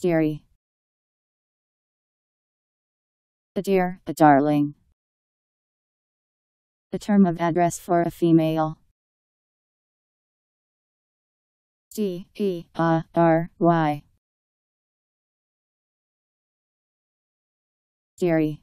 Deary, A dear, a darling. A term of address for a female. D E A R Y. Dearie.